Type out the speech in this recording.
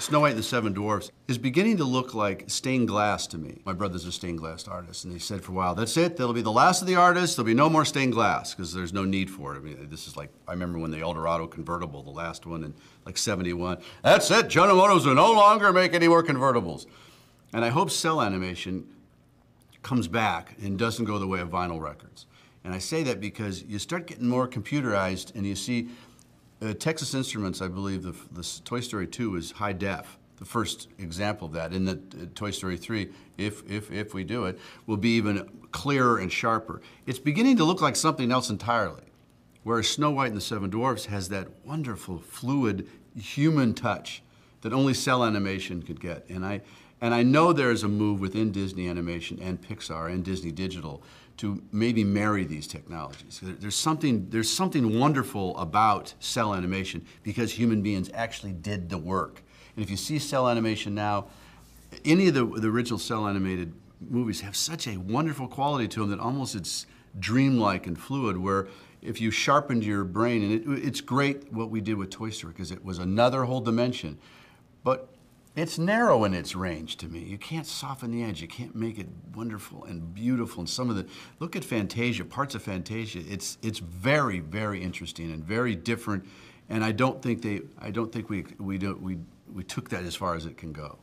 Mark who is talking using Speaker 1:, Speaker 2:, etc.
Speaker 1: Snow White and the Seven Dwarfs is beginning to look like stained glass to me. My brother's a stained glass artist, and he said for a while, that's it, that'll be the last of the artists, there'll be no more stained glass, because there's no need for it. I mean, this is like, I remember when the Eldorado convertible, the last one in like 71, that's it, General Motors will no longer make any more convertibles. And I hope cell animation comes back and doesn't go the way of vinyl records. And I say that because you start getting more computerized and you see uh, Texas Instruments, I believe the, the Toy Story 2 is high def. The first example of that in the uh, Toy Story 3, if, if, if we do it, will be even clearer and sharper. It's beginning to look like something else entirely. Whereas Snow White and the Seven Dwarfs has that wonderful, fluid, human touch that only cell animation could get. And I, and I know there's a move within Disney Animation and Pixar and Disney Digital to maybe marry these technologies. There's something, there's something wonderful about cell animation because human beings actually did the work. And if you see cell animation now, any of the, the original cell animated movies have such a wonderful quality to them that almost it's dreamlike and fluid where if you sharpened your brain, and it, it's great what we did with Toy Story because it was another whole dimension, but it's narrow in its range to me. You can't soften the edge. You can't make it wonderful and beautiful. And some of the look at Fantasia, parts of Fantasia. It's it's very very interesting and very different. And I don't think they I don't think we we don't we we took that as far as it can go.